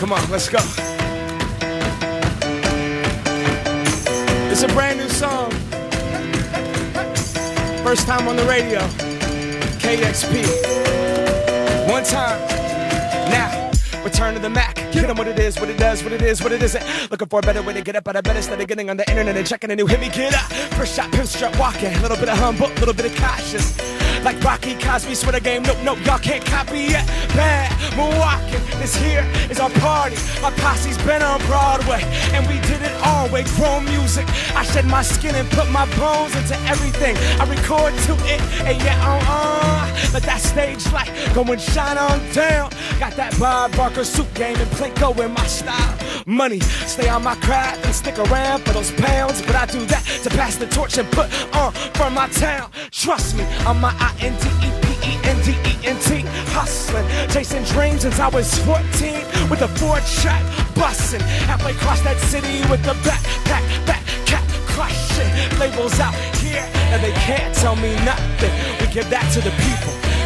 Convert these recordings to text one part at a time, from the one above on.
Come on, let's go. It's a brand new song. First time on the radio. KXP. One time. Now, return to the Mac. Get them what it is, what it does, what it is, what it isn't. Looking for a better way to get up out of bed instead of getting on the internet and checking a new hit me get up. First shot, pimp strut walking. A little bit of humble, a little bit of cautious. Like Rocky Cosby, swear the game, nope, nope, y'all can't copy yet. Bad, Milwaukee, this here is our party. My posse's been on Broadway, and we did it all way. Grown music, I shed my skin and put my bones into everything. I record to it, and yeah, uh-uh. Let that stage light go and shine on down. Got that Bob Barker suit game and Plinko in my style. Money, stay on my craft and stick around for those pounds. But I do that to pass the torch and put on for my town. Trust me, I'm my I-N-D-E-P-E-N-D-E-N-T. Hustling, chasing dreams since I was 14 with a four track busting. Halfway across that city with the backpack, back cap crushing. Labels out here, and they can't tell me nothing. We give that to the people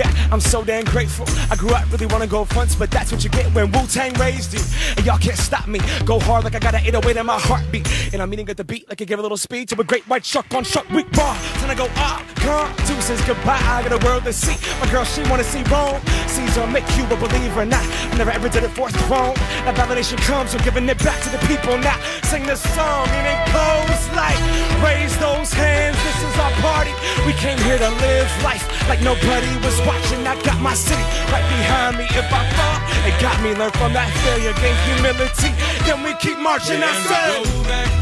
Yeah, I'm so damn grateful. I grew up really wanna go fronts, but that's what you get when Wu Tang raised you. And y'all can't stop me. Go hard like I got an 808 in my heartbeat. And I'm eating at the beat like I give a little speed to a great white shark on shark week bar. Time to go up, come, deuces goodbye. I got a world to see. My girl, she wanna see Rome. Caesar make you a believer. Nah, I never ever did it for the throne. That validation comes from giving it back to the people. Now, sing this song and it goes like, raise those hands. This is our party. We came here to live life like nobody was watching. I got my city right behind me. If I fall, it got me. Learn from that failure, gain humility. Then we keep marching ourselves.